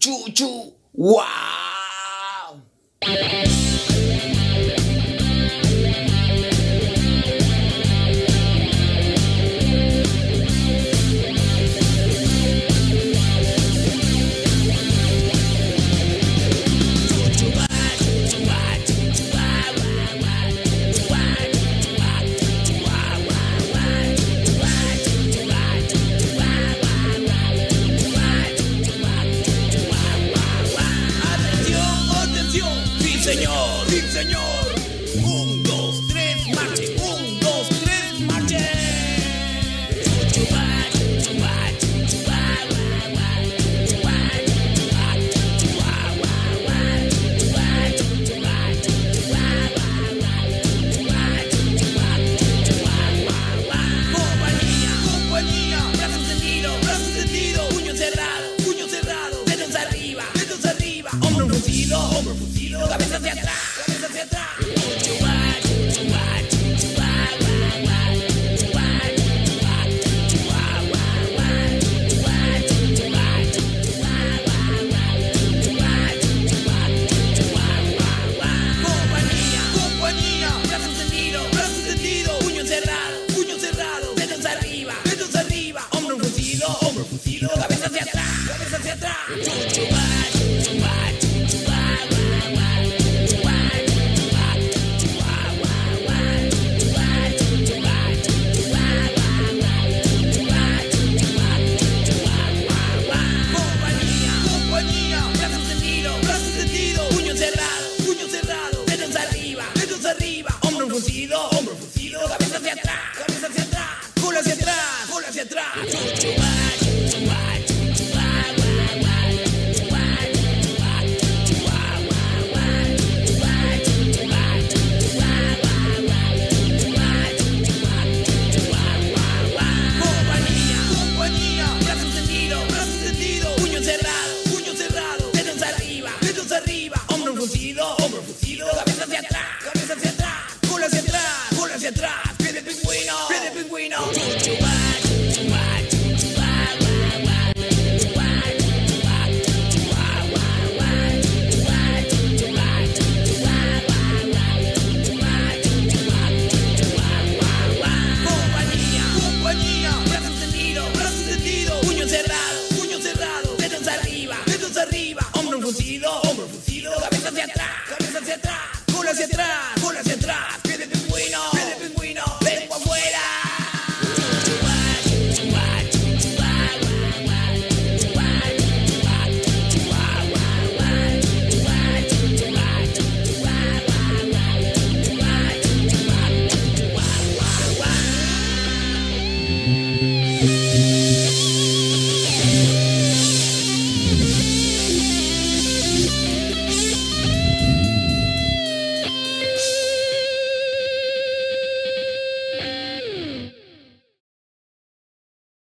Chuchu. ¡Wow! hombro fruncido, cabeza hacia atrás, cabeza hacia atrás, cola hacia atrás, cola hacia atrás. fusido, hombro fusido, cabeza hacia atrás, cabeza hacia atrás, cola hacia atrás, cola hacia atrás, pie de pingüino, pie de pingüino. Chuchu. hacia atrás, culo hacia atrás.